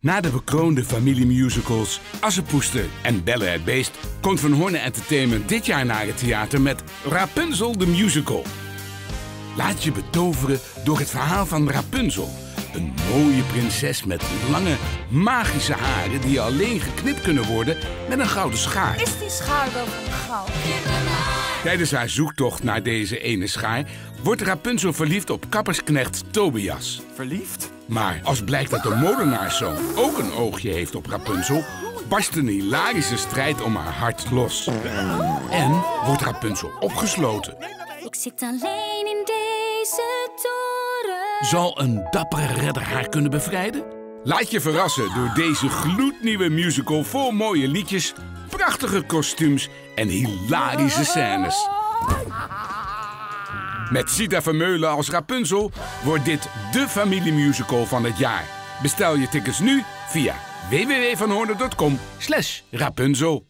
Na de bekroonde familiemusicals Assepoester en Belle het Beest... komt Van Horne Entertainment dit jaar naar het theater met Rapunzel the Musical. Laat je betoveren door het verhaal van Rapunzel. Een mooie prinses met lange, magische haren... die alleen geknipt kunnen worden met een gouden schaar. Is die schaar wel van goud? Tijdens haar zoektocht naar deze ene schaar... wordt Rapunzel verliefd op kappersknecht Tobias. Verliefd? Maar als blijkt dat de molenaarszoon ook een oogje heeft op Rapunzel, barst een hilarische strijd om haar hart los. En wordt Rapunzel opgesloten. Ik zit alleen in deze toren. Zal een dappere redder haar kunnen bevrijden? Laat je verrassen door deze gloednieuwe musical vol mooie liedjes, prachtige kostuums en hilarische scènes. Met Sita Vermeulen als Rapunzel wordt dit de familiemusical van het jaar. Bestel je tickets nu via www.vanhoorn.com slash Rapunzel.